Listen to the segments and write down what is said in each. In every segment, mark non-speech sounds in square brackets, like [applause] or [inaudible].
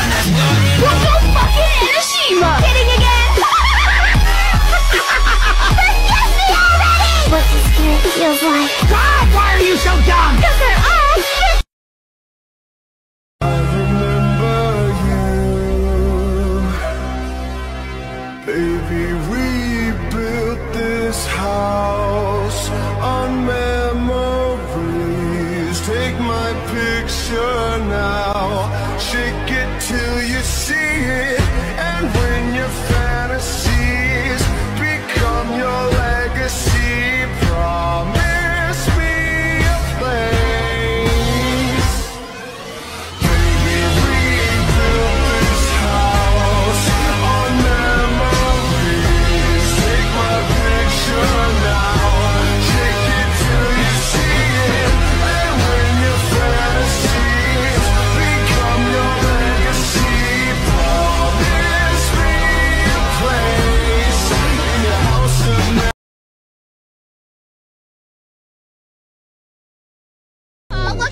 What the again? [laughs] me already! What's this feels like? God, why are you so dumb? Cause are take my picture now. Shake it till you see it and.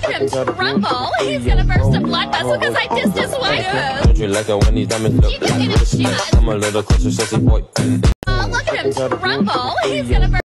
Him tremble. He's gonna burst a blood vessel because I dissed his wife. Don't you like it when these diamonds look You think it is she was- Come a little closer, sexy boy. Oh, look at him tremble. He's gonna burst.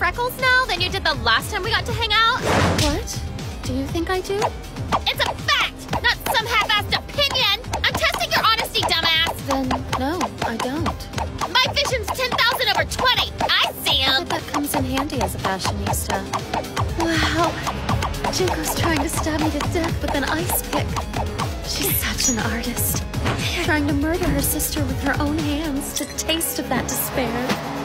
Freckles now than you did the last time we got to hang out? What? Do you think I do? It's a fact, not some half-assed opinion. I'm testing your honesty, dumbass. Then no, I don't. My vision's 10,000 over 20. I see him. But that comes in handy as a fashionista. Wow. Junko's trying to stab me to death with an ice pick. She's such an artist. Trying to murder her sister with her own hands to taste of that despair.